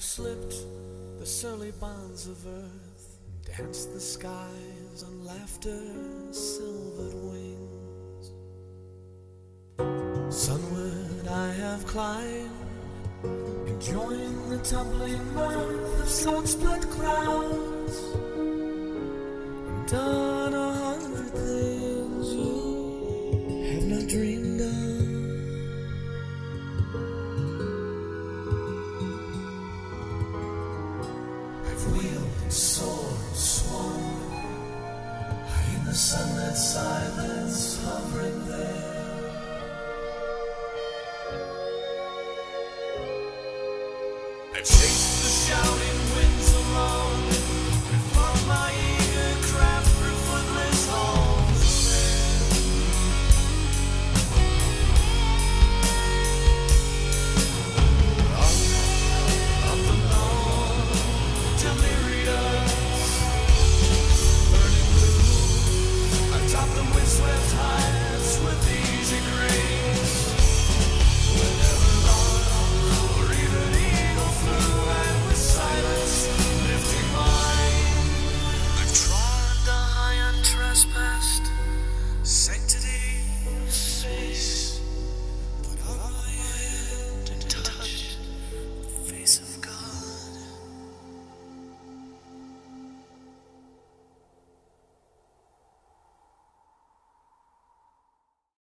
have slipped the surly bonds of earth, danced the skies on laughter's silvered wings. Sunward I have climbed, enjoying the tumbling mirth of sun-split clouds, and I've soared swung in the sunlit silence, hovering there. I've chased